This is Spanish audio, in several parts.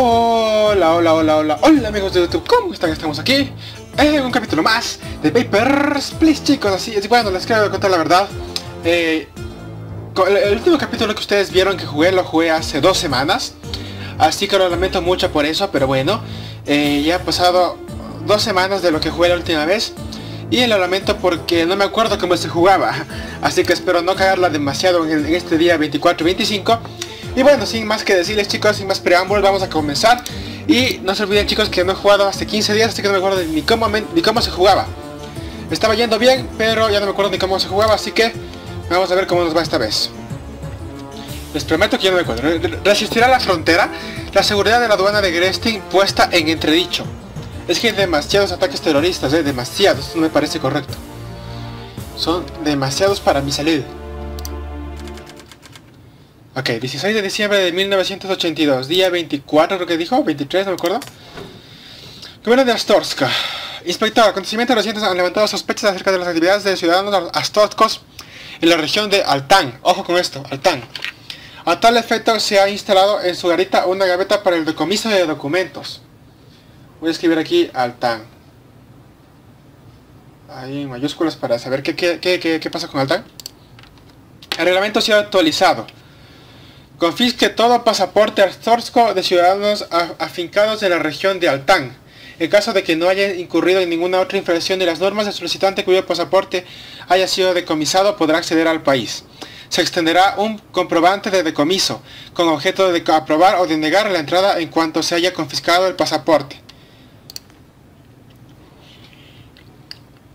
Hola, hola, hola, hola, hola amigos de YouTube, ¿cómo están? Estamos aquí en un capítulo más de Papers, Please chicos, así es, bueno, les quiero contar la verdad. Eh, el, último capítulo que ustedes vieron que jugué, lo jugué hace dos semanas. Así que lo lamento mucho por eso, pero bueno eh, Ya ha pasado dos semanas de lo que jugué la última vez. Y lo lamento porque no me acuerdo cómo se jugaba. Así que espero no cagarla demasiado en, este día 24-25 y bueno, sin más que decirles chicos, sin más preámbulos, vamos a comenzar. Y no se olviden chicos que no he jugado hace 15 días, así que no me acuerdo ni cómo, ni cómo se jugaba. Estaba yendo bien, pero ya no me acuerdo ni cómo se jugaba, así que vamos a ver cómo nos va esta vez. Les prometo que ya no me acuerdo. Resistirá la frontera la seguridad de la aduana de Grestin puesta en entredicho. Es que hay demasiados ataques terroristas, ¿eh? demasiados, no me parece correcto. Son demasiados para mi salud. Ok, 16 de diciembre de 1982, día 24 creo que dijo, 23, no me acuerdo. Gobierno de Astorska. Inspector, acontecimientos recientes han levantado sospechas acerca de las actividades de ciudadanos astorskos en la región de Altán. Ojo con esto, Altán. A tal efecto se ha instalado en su garita una gaveta para el decomiso de documentos. Voy a escribir aquí Altán. Ahí en mayúsculas para saber qué, qué, qué, qué pasa con Altán. El reglamento se ha actualizado. Confisque todo pasaporte astorsco de ciudadanos afincados en la región de Altán. En caso de que no haya incurrido en ninguna otra infracción de las normas, el solicitante cuyo pasaporte haya sido decomisado podrá acceder al país. Se extenderá un comprobante de decomiso, con objeto de aprobar o de negar la entrada en cuanto se haya confiscado el pasaporte.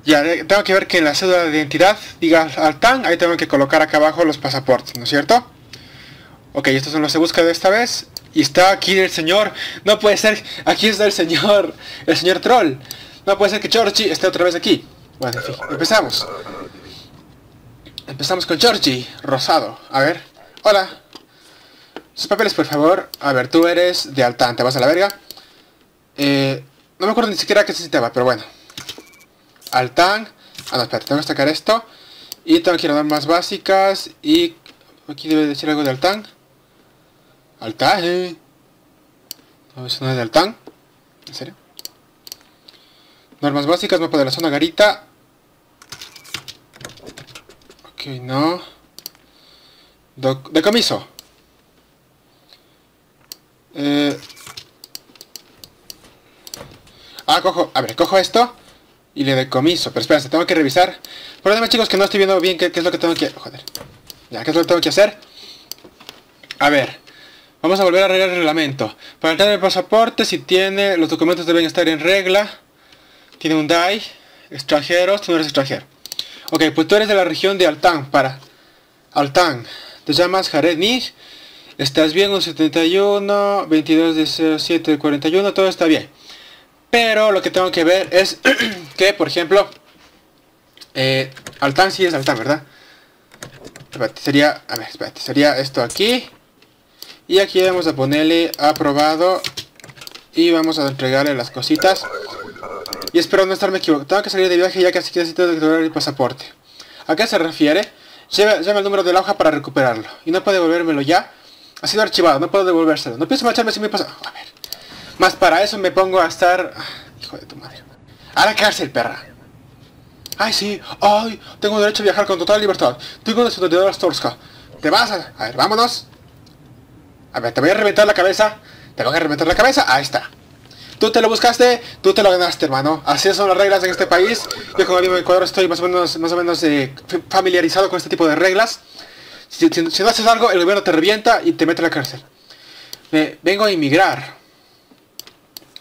Ya, tengo que ver que en la cédula de identidad diga Altán, ahí tengo que colocar acá abajo los pasaportes, ¿no es cierto? Ok, estos son los de búsqueda de esta vez. Y está aquí el señor. No puede ser. Aquí está el señor. El señor troll. No puede ser que Georgie esté otra vez aquí. Bueno, en fin. Empezamos. Empezamos con Georgie. Rosado. A ver. Hola. Sus papeles, por favor. A ver, tú eres de Altán. Te vas a la verga. Eh, no me acuerdo ni siquiera qué se necesitaba, pero bueno. Altán. Ah, no, espérate. Tengo que sacar esto. Y tengo que ir a normas básicas. Y aquí debe decir algo de Altán. Altaje. No, eso no es de Altán. ¿En serio? Normas básicas, mapa de la zona garita. Ok, no. decomiso. Eh. Ah, cojo. A ver, cojo esto. Y le decomiso. Pero espera, tengo que revisar. Perdóname chicos que no estoy viendo bien qué, qué es lo que tengo que... Joder. Ya, ¿qué es lo que tengo que hacer? A ver. Vamos a volver a arreglar el reglamento. Para entrar en el pasaporte, si tiene, los documentos deben estar en regla. Tiene un DAI. Extranjeros, tú no eres extranjero. Ok, pues tú eres de la región de Altán. Para. Altán. Te llamas Jared Nig. Estás bien, un 71, 22 de 07 del 41, todo está bien. Pero lo que tengo que ver es que, por ejemplo, eh, Altán sí es Altán, ¿verdad? Sería, a ver, espérate, sería esto aquí. Y aquí vamos a ponerle aprobado. Y vamos a entregarle las cositas. Y espero no estarme equivocado. Tengo que salir de viaje ya que así necesito declarar el pasaporte. ¿A qué se refiere? Lleva, el número de la hoja para recuperarlo. Y no puede devolvérmelo ya. Ha sido archivado, no puedo devolvérselo. No pienso marcharme si me pasa... A ver. Más para eso me pongo a estar... Hijo de tu madre. A la cárcel, perra. Ay, sí. Ay, tengo derecho a viajar con total libertad. Tengo de Astorska. Te vas a... A ver, vámonos. A ver, te voy a reventar la cabeza. Te voy a reventar la cabeza. Ahí está. Tú te lo buscaste, tú te lo ganaste, hermano. Así son las reglas en este país. Yo como vivo en Ecuador estoy más o menos, más o menos eh, familiarizado con este tipo de reglas. Si, no haces algo, el gobierno te revienta y te mete a la cárcel. vengo a inmigrar.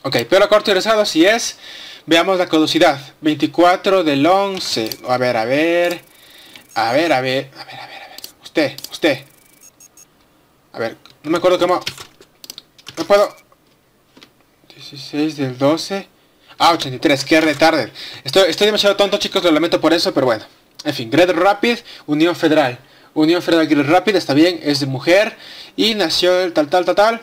Ok, pero corto y rezado si es. Veamos la caducidad. 24 del 11. A ver, a ver. A ver, a ver. A ver, a ver, a ver. Usted, usted. A ver, no me acuerdo cómo... No puedo... 16 del 12... Ah, 83, qué retarde. Estoy, estoy demasiado tonto, chicos, lo lamento por eso, pero bueno. En fin, Gred Rapid, Unión Federal. Unión Federal Gred Rapid, está bien, es de mujer. Y nació el tal, tal, tal, tal.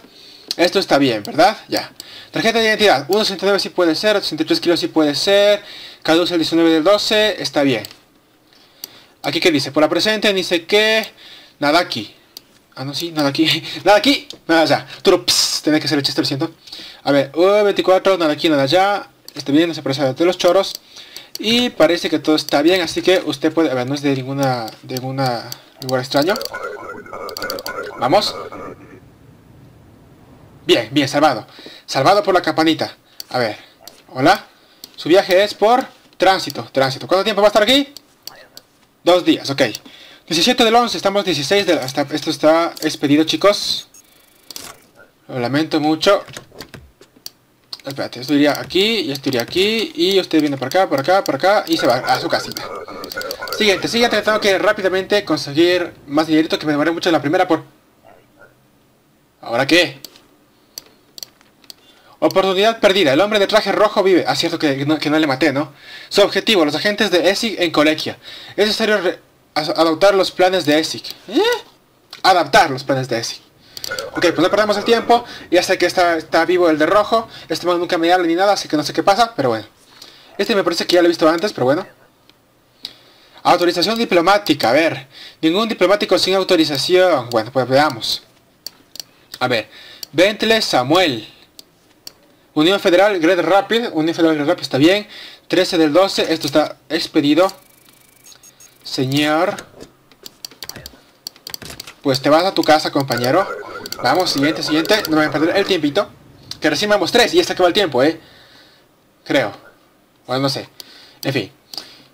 Esto está bien, ¿verdad? Ya. Tarjeta de identidad. 1,69 sí puede ser, 83 kilos sí puede ser. Caduce el 19 del 12, está bien. Aquí que dice, por la presente dice que... Nada aquí. Ah, no, sí, nada aquí. Nada aquí. Nada allá. Más. Tiene que ser el chiste, lo siento. A ver, U24, nada aquí, nada allá. Está bien, no se parece de los choros. Y parece que todo está bien, así que usted puede... A ver, no es de ninguna... De ninguna lugar extraño. Vamos. Bien, bien, salvado. Salvado por la campanita. A ver. Hola. Su viaje es por tránsito. Tránsito. ¿Cuánto tiempo va a estar aquí? Dos días, ok. 17 del 11, estamos 16 de... Hasta, esto está expedido, chicos. Lo lamento mucho. Espérate, esto iría aquí, y esto iría aquí, y usted viene por acá, por acá, por acá, y se va a su casita. Siguiente, siguiente, tengo que rápidamente conseguir más dinerito que me demoré mucho en la primera por... ¿Ahora qué? Oportunidad perdida. El hombre de traje rojo vive. Ah, cierto que no, que no le maté, ¿no? Su objetivo, los agentes de ESIC en Colegia. Es necesario adoptar los planes de ESIC. ¿Eh? Adaptar los planes de ESIC. Ok, pues no perdamos el tiempo. Ya sé que está, está vivo el de rojo. Este man nunca me habla ni nada, así que no sé qué pasa, pero bueno. Este me parece que ya lo he visto antes, pero bueno. Autorización diplomática, a ver. Ningún diplomático sin autorización. Bueno, pues veamos. A ver. Bentley Samuel. Unión Federal Great Rapid. Unión Federal Great Rapid está bien. 13 del 12. Esto está expedido. Señor. Pues te vas a tu casa, compañero. Vamos, siguiente, siguiente. No me voy a perder el tiempito. Que recién vamos tres y ya se acaba el tiempo, ¿eh? Creo. Bueno, no sé. En fin.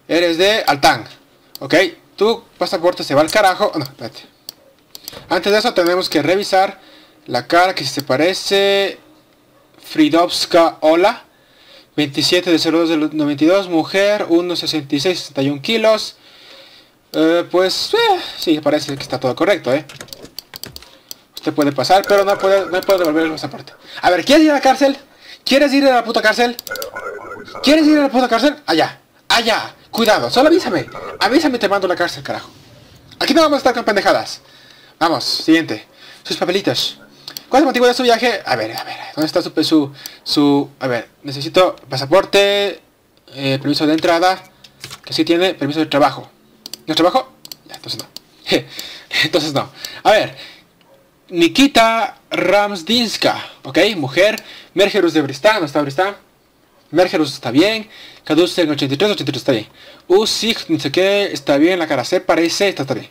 Eres de Altán. Ok. Tu pasaporte se va al carajo. Oh. Antes de eso tenemos que revisar la cara que se parece... Fridovska Ola. 27 de 02 del 92. Mujer. 1,66, 61 kilos. Eh, pues, eh, sí, parece que está todo correcto, ¿eh? Usted puede pasar, pero no puede, no puede devolver el pasaporte. A ver, ¿quieres ir a la cárcel? ¿Quieres ir a la puta cárcel? ¿Quieres ir a la puta cárcel? Allá, allá. Cuidado, solo avísame. Avísame te mando la cárcel, carajo. Aquí no vamos a estar con pendejadas. Vamos, siguiente. Sus papelitos. ¿Cuál es el motivo de su viaje? A ver, a ver, ¿dónde está su... su, su a ver, necesito pasaporte, eh, permiso de entrada, que sí tiene permiso de trabajo. ¿No trabajo? Ya, entonces no. entonces no. A ver, Nikita Ramsdinska, ¿ok? Mujer. Mergerus de Bristán, ¿no está Bristán? Mergerus está bien. en 83, 83 está bien. Usig, no sé qué, está bien. La cara se parece, está, está bien.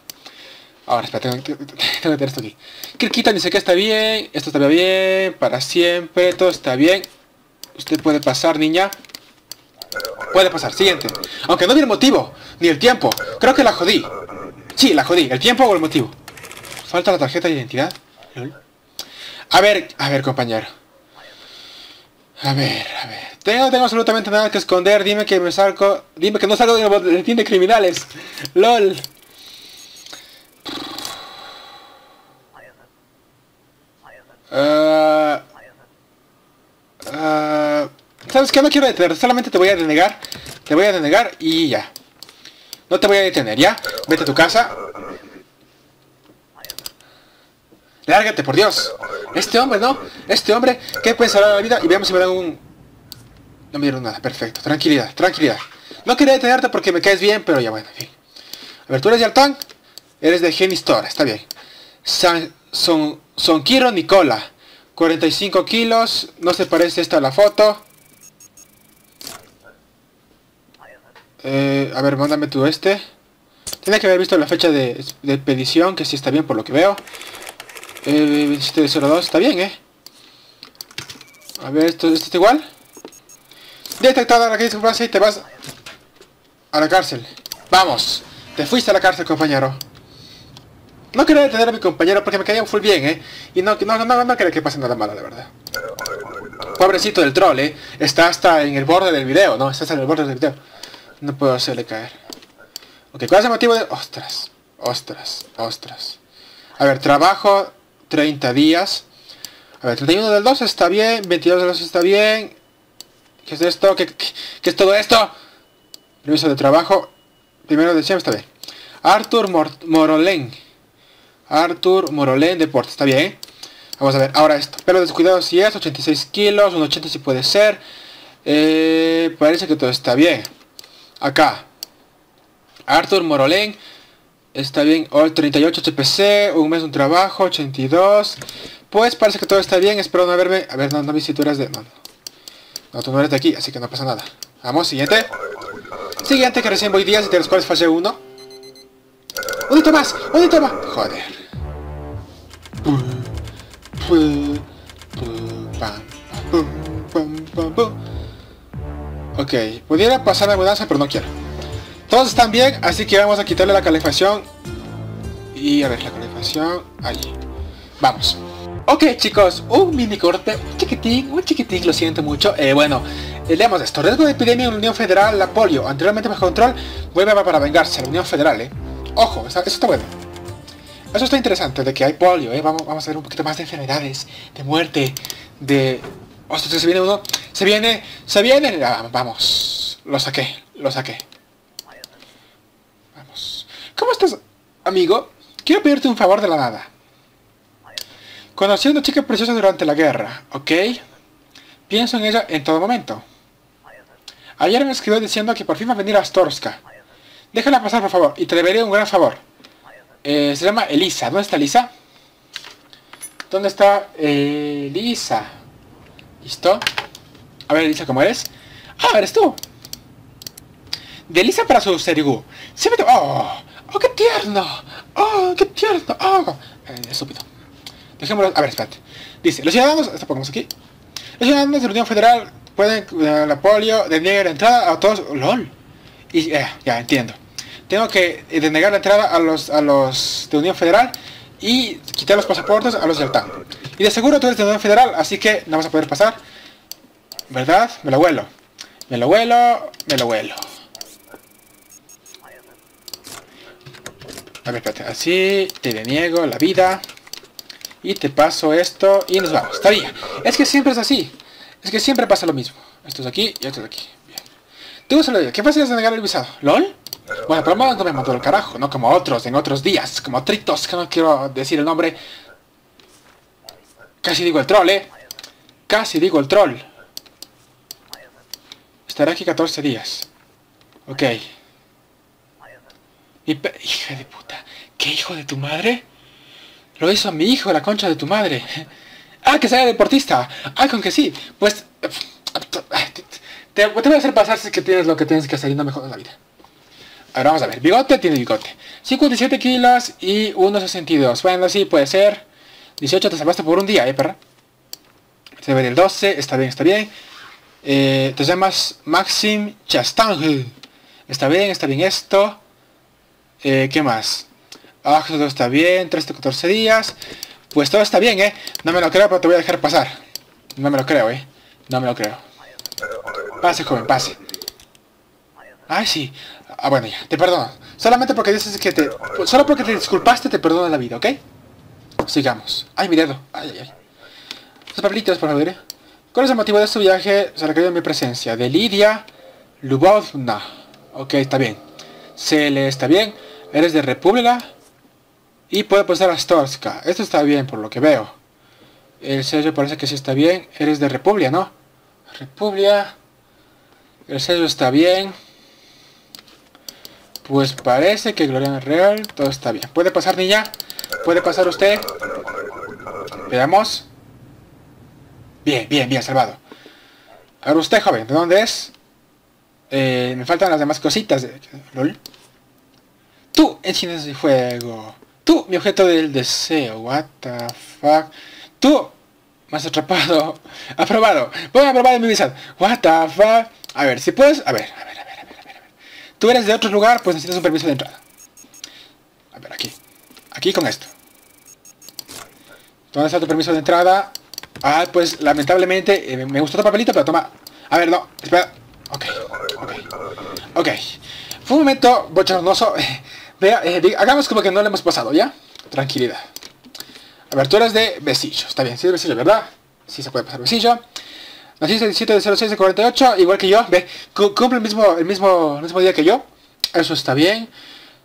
Ahora, espera, tengo, que meter esto aquí. Kirkita, ni sé qué está bien. Esto está bien. Para siempre, todo está bien. Usted puede pasar, niña. Puede pasar, siguiente. Aunque no vi el motivo, ni el tiempo. Creo que la jodí. Sí, la jodí. ¿El tiempo o el motivo? Falta la tarjeta de identidad. A ver, a ver, compañero. A ver, a ver. Tengo, tengo absolutamente nada que esconder. Dime que me salgo... Dime que no salgo de boletín de criminales. LOL. Uh, uh, ¿Sabes qué? No quiero detener. Solamente te voy a denegar. Te voy a denegar y ya. No te voy a detener, ¿ya? Vete a tu casa. Lárgate, por Dios. Este hombre, ¿no? Este hombre, ¿qué pensará de la vida? Y veamos si me dan un... No me dieron nada, perfecto. Tranquilidad, tranquilidad. No quería detenerte porque me caes bien, pero ya bueno, en fin. A ver, tú eres de. Eres de Genistora, está bien. San, son, Sonkiro Nicola. 45 kilos. No se parece esta a la foto. Eh, a ver, mándame tú este. Tiene que haber visto la fecha de, de expedición, que sí está bien por lo que veo. Eh, 2702, está bien, ¿eh? A ver, ¿esto, esto está igual? Detectada la crisis y te vas a la cárcel. Vamos, te fuiste a la cárcel, compañero. No quería detener a mi compañero porque me caía full bien, ¿eh? Y no, no, no, no quería que pase nada malo, de verdad. Pobrecito del troll, ¿eh? Está hasta en el borde del video, ¿no? Está en el borde del video. No puedo hacerle caer. Ok, ¿cuál es el motivo de...? Ostras, ostras, ostras. A ver, trabajo 30 días. A ver, 31 del 2 está bien, 22 del 2 está bien. ¿Qué es esto? ¿Qué, qué, es todo esto? Permiso de trabajo. Primero de diciembre está bien. Arthur Mor Morolén. Arthur Morolén, deporte, está bien. Vamos a ver, ahora esto. Pelo descuidado si es, 86 kilos, un 80 si puede ser. Eh, parece que todo está bien. Acá. Arthur Morolén. Está bien, hoy 38 HPC, un mes un trabajo, 82. Pues parece que todo está bien, espero no haberme... A ver, no, no de... No, no. No, tú no eres de aquí, así que no pasa nada. Vamos, siguiente. Siguiente, que recién voy días y de los cuales fallé uno. ¡Un hito más! ¡Un hito más! Joder. Ok, pudiera pasar la mudanza, pero no quiero. Todos están bien, así que vamos a quitarle la calefacción. Y a ver, la calefacción... Ahí. Vamos. Ok chicos, un mini corte, un chiquitín, un chiquitín, lo siento mucho. Eh, bueno, eh, leemos esto. Riesgo de epidemia en la Unión Federal, la polio, anteriormente bajo control, vuelve para vengarse, la Unión Federal, eh. Ojo, eso está bueno. Eso está interesante, de que hay polio, eh. Vamos, vamos a ver un poquito más de enfermedades, de muerte, de... Se viene uno, se viene, se viene... Ah, vamos, lo saqué, lo saqué. Vamos. ¿Cómo estás, amigo? Quiero pedirte un favor de la nada. Conocí a una chica preciosa durante la guerra, ¿ok? Pienso en ella en todo momento. Ayer me escribió diciendo que por fin va a venir a Astorska. Déjala pasar, por favor, y te debería un gran favor. Eh, se llama Elisa. ¿Dónde está Elisa? ¿Dónde está Elisa? ¿Listo? A ver, Elisa, ¿cómo eres? Ah, eres tú. De Elisa para su Serigu. Siempre ¡Oh! ¡Oh, qué tierno! ¡Oh, qué tierno! ¡Oh! Eh, estúpido. Dejémoslo... A ver, espérate. Dice, los ciudadanos... Esto ponemos aquí. Los ciudadanos de la Unión Federal pueden... La polio denegar la entrada a todos... ¡LOL! Y eh, ya, entiendo. Tengo que eh, denegar la entrada a los, a los de Unión Federal y quitar los pasaportes a los del TAN. Y de seguro tú eres de Federal, así que no vas a poder pasar. ¿Verdad? Me lo vuelo. Me lo vuelo, me lo vuelo. A ver, espérate. Así te deniego la vida. Y te paso esto y nos vamos. Está bien. Es que siempre es así. Es que siempre pasa lo mismo. Esto es aquí y esto es aquí. Bien. Tú se lo digo. ¿Qué fácil es denegar el visado? ¿LOL? Bueno, pero no me mató el carajo, no como otros en otros días, como Tritos, que no quiero decir el nombre. Casi digo el troll, ¿eh? Casi digo el troll. Estaré aquí 14 días. Ok. Hija de puta. ¿Qué hijo de tu madre? Lo hizo mi hijo, la concha de tu madre. Ah, que sea deportista. Ah, con que sí. Pues... Te, voy a hacer pasar si es que tienes lo que tienes que hacer y no me jodas la vida. Ahora vamos a ver. Bigote tiene bigote. 57 kilos y 1,62. Bueno, sí, puede ser. 18 te salvaste por un día, ¿eh, perra? Se ve el 12. Está bien, está bien. Eh, te llamas Maxim Chastange. Está bien, está bien esto. Eh, ¿Qué más? Ah, todo está bien. 13 14 días. Pues todo está bien, ¿eh? No me lo creo, pero te voy a dejar pasar. No me lo creo, ¿eh? No me lo creo. Pase, joven, pase. Ay, sí. Ah, bueno, ya, te perdono. Solamente porque dices que te... Solo porque te disculpaste te perdono la vida, ¿ok? Sigamos. Ay, mi dedo. Ay, ay, ay. Los papelitos, por favor. ¿Cuál es el motivo de este viaje? Se requirió mi presencia. De Lidia Lubovna. Ok, está bien. Cele, está bien. Eres de República. Y puede pasar a Storska. Esto está bien, por lo que veo. El sello parece que sí está bien. Eres de República, ¿no? República. El sello está bien. Pues parece que Gloriana es real, todo está bien. ¿Puede pasar, niña? ¿Puede pasar usted? Veamos. Bien, bien, bien, salvado. Ahora usted, joven, ¿de dónde es? Eh, me faltan las demás cositas. ¿Lol? Tú, enciendes de fuego. Tú, mi objeto del deseo. What the fuck. Tú, más atrapado. Aprobado. Voy a aprobar mi visado. What the fuck. A ver, si puedes... A ver, a ver tú eres de otro lugar, pues necesitas un permiso de entrada. A ver, aquí. Aquí con esto. ¿Dónde está tu permiso de entrada? Ah, pues lamentablemente eh, me gustó tu papelito, pero toma. A ver, no, espera. Ok, ok. Ok. Fue un momento bochornoso. Vea, eh, hagamos como que no le hemos pasado, ¿ya? Tranquilidad. A ver, tú eres de Besillo. Está bien, sí es Besillo, ¿verdad? Sí se puede pasar Besillo. Naciste el 17 de 06 de 48, igual que yo. Ve, cumple el mismo, el mismo, el mismo día que yo. Eso está bien.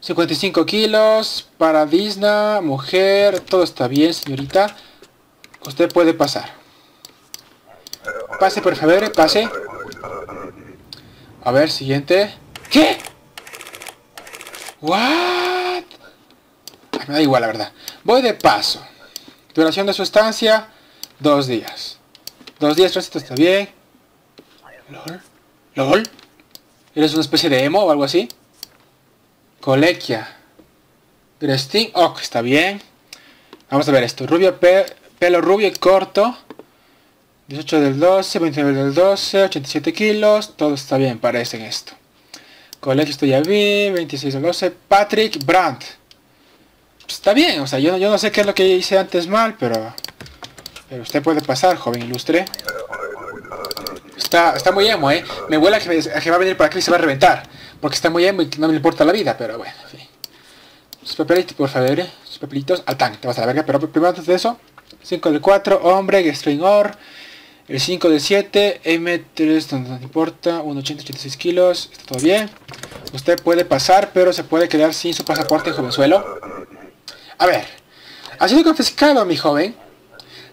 55 kilos, para Disney, mujer, todo está bien, señorita. Usted puede pasar. Pase, por favor, pase. A ver, siguiente. ¿Qué? ¿What? me da igual, la verdad. Voy de paso. Duración de su estancia, dos días. Dos días, esto está bien. LOL. LOL. ¿Eres una especie de emo o algo así? Colequia. Grestin Ok, está bien. Vamos a ver esto. Rubio, pelo rubio y corto. 18 del 12, 29 del 12, 87 kilos. Todo está bien, parece en esto. Colegio estoy ya vi, 26 del 12. Patrick Brandt. Pues está bien, o sea, yo, yo no sé qué es lo que hice antes mal, pero... Usted puede pasar, joven ilustre. Está, está muy emo, ¿eh? Me huele a que, va a venir por aquí y se va a reventar. Porque está muy emo y no me importa la vida, pero bueno, en fin. Sus papelitos, por favor, ¿eh? Sus papelitos al tanque, te vas a la verga. Pero primero antes de eso, 5 del 4, hombre, string or. El 5 del 7, M3, no, no importa, 1,80, 86 kilos, está todo bien. Usted puede pasar, pero se puede quedar sin su pasaporte, jovenzuelo. A ver, ha sido confiscado, mi joven.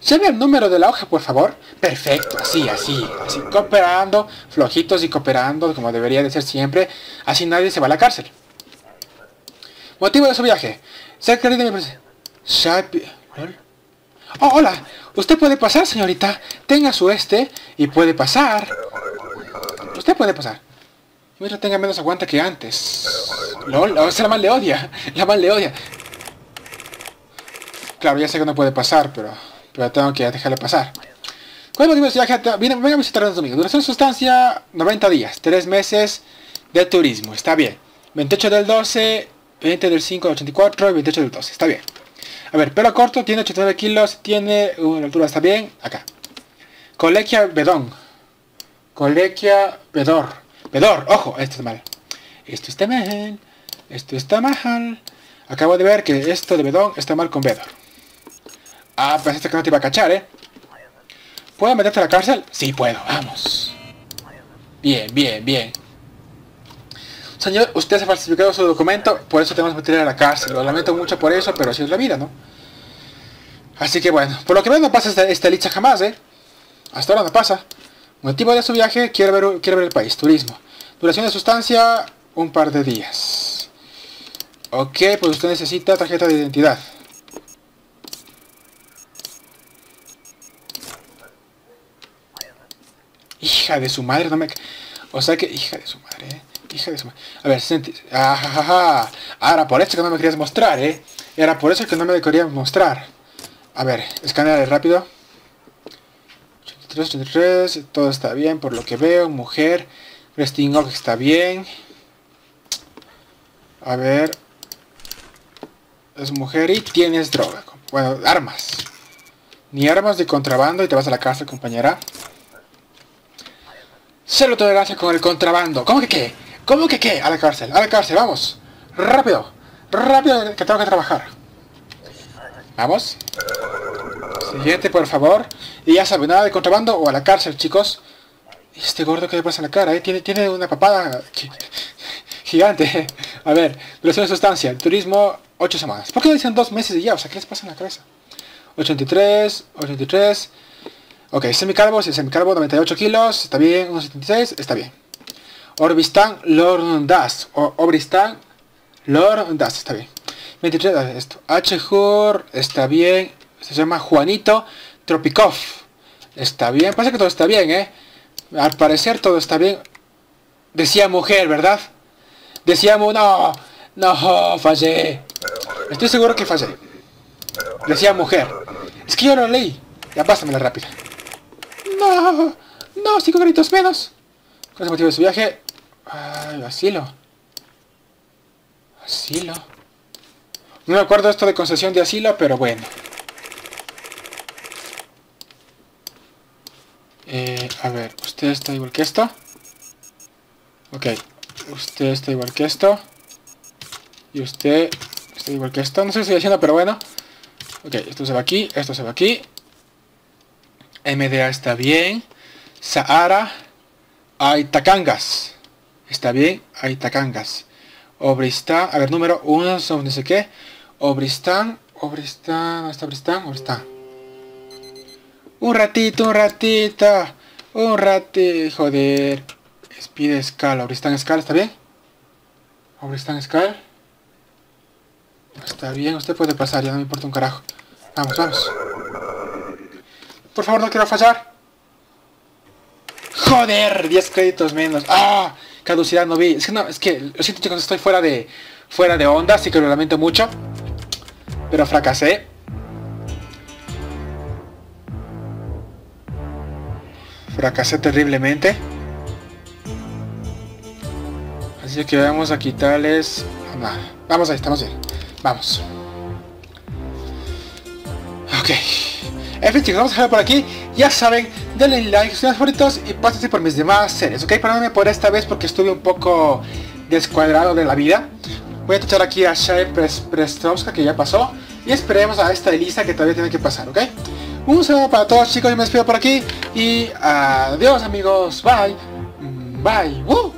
Lleve el número de la hoja, por favor. Perfecto, así, así, así, cooperando, flojitos y cooperando, como debería de ser siempre. Así nadie se va a la cárcel. Motivo de su viaje. Ser de mi... Oh, hola. Usted puede pasar, señorita. Tenga su este y puede pasar. Usted puede pasar. Mira, tenga menos aguanta que antes. LOL, o sea, la mal le odia. La mal le odia. Claro, ya sé que no puede pasar, pero, pero tengo que dejarle pasar. ¿Cuál es el motivo de viaje? Viene, venga a visitarnos domingo. Duración sustancia, 90 días. 3 meses de turismo. Está bien. 28 del 12, 20 del 5 84 y 28 del 12. Está bien. A ver, pelo corto, tiene 89 kilos, tiene una altura, está bien, acá. Colequia Bedón. Colequia Bedor. Bedor, ojo, esto está mal. Esto está mal. Esto está mal. Acabo de ver que esto de Bedón está mal con Bedor. Ah, pensaste que no te iba a cachar, ¿eh? ¿Puedo meterte a la cárcel? Sí, puedo, vamos. Bien, bien, bien. Señor, usted ha falsificado su documento, por eso tenemos que meter a la cárcel. Lo lamento mucho por eso, pero así es la vida, ¿no? Así que bueno, por lo que veo no pasa esta, esta licha jamás, ¿eh? Hasta ahora no pasa. Motivo de su viaje, quiere ver, quiere ver el país, turismo. Duración de sustancia, un par de días. Ok, pues usted necesita tarjeta de identidad. Hija de su madre, no me... O sea que, hija de su madre, ¿eh? Hija de su madre. A ver, senti... Ah, Ahora, por eso que no me querías mostrar, ¿eh? Era por eso que no me querías mostrar. A ver, escanear rápido. 83, 83, todo está bien por lo que veo. Mujer, resting está bien. A ver. Es mujer y tienes droga. Bueno, armas. Ni armas de contrabando y te vas a la cárcel, compañera. Cero tolerancia con el contrabando. ¿Cómo que qué? ¿Cómo que qué? A la cárcel, a la cárcel, vamos. Rápido. Rápido que tengo que trabajar. Vamos. Siguiente, por favor. Y ya saben, nada de contrabando o a la cárcel, chicos. Este gordo que le pasa en la cara, ¿eh? Tiene, tiene una papada gigante. A ver, duración de sustancia. turismo, 8 semanas. ¿Por qué dicen 2 meses y ya? O sea, ¿qué les pasa en la cabeza? 83, 83. Ok, semicalvo, sí, semicalvo, 98 kilos. Está bien, 1,76. Está bien. Orbistan Lord Das. Orbistan Lord Das. Está bien. 23, esto. H. está bien. Se llama Juanito Tropikov. Está bien. Parece que todo está bien, ¿eh? Al parecer todo está bien. Decía mujer, ¿verdad? Decía no, no, fallé. Estoy seguro que fallé. Decía mujer. Es que yo lo leí. Ya pásamela rápida. No, no, cinco gritos menos. ¿Cuál es el motivo de su viaje? Ay, asilo. Asilo. No me acuerdo esto de concesión de asilo, pero bueno. Eh, a ver, usted está igual que esto. Ok, usted está igual que esto. Y usted está igual que esto. No sé si estoy haciendo, pero bueno. Ok, esto se va aquí, esto se va aquí. MDA está bien. Sahara. Aitacangas. Está bien, Aitacangas. Obristán, a ver, número 1, no sé qué. Obristán, Obristán, ¿dónde está Obristán? Obristán. Un ratito, un ratito. Un ratito, joder. Speed escala, Obristán escala, ¿está bien? Obristán escala. Está bien, usted puede pasar, ya no me importa un carajo. Vamos, vamos. Por favor, no quiero fallar. Joder, 10 créditos menos. ¡Ah! Caducidad no vi. Es que no, es que lo siento chicos, estoy fuera de fuera de onda, así que lo lamento mucho. Pero fracasé. Fracasé terriblemente. Así que vamos a quitarles... Vamos ahí, estamos bien. Vamos. Ok. En fin chicos, vamos a dejarlo por aquí. Ya saben, denle like, sus favoritos y pásense por mis demás series. Ok, perdónenme por esta vez porque estuve un poco descuadrado de la vida. Voy a tachar aquí a Shai Prestowska que ya pasó. Y esperemos a esta Elisa que todavía tiene que pasar, ¿ok? Un saludo para todos chicos, yo me despido por aquí. Y adiós amigos, bye. Bye.